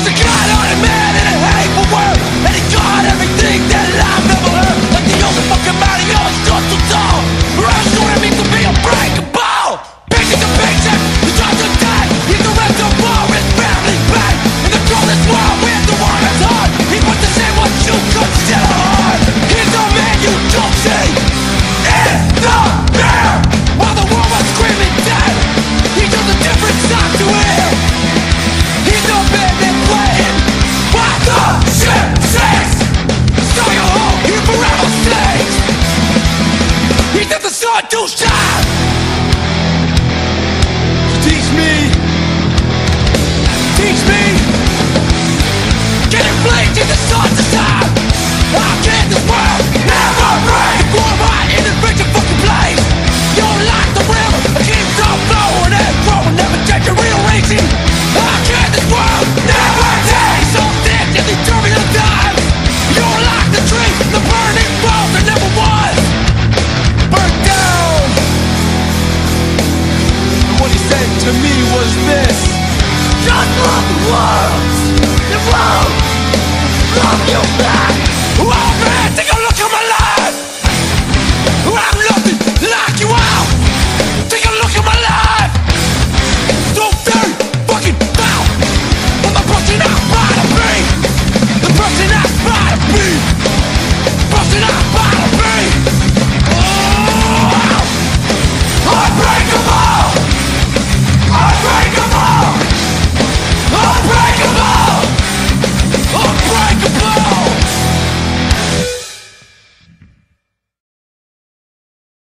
was a god to shine. to me was this. Just love the world, and won't love you back.